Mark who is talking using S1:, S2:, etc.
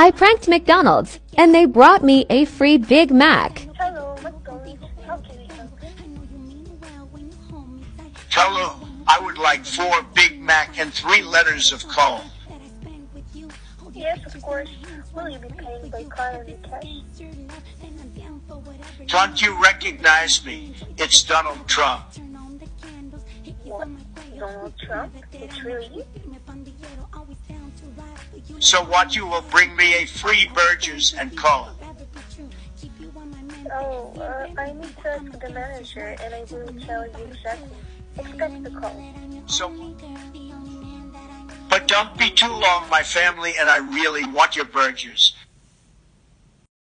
S1: I pranked McDonald's, and they brought me a free Big Mac.
S2: Hello, McDonald's. How can we help?
S3: Hello, I would like four Big Mac and three letters of call.
S2: Yes, of course. Will you be paying by card or cash?
S3: Don't you recognize me? It's Donald Trump.
S2: What? Donald Trump? It's really you?
S3: So what you will bring me a free Burgers and Cola.
S2: Oh, uh, I need to ask the manager and I will tell you exactly. Expect the call.
S3: So But don't be too long, my family, and I really want your burgers.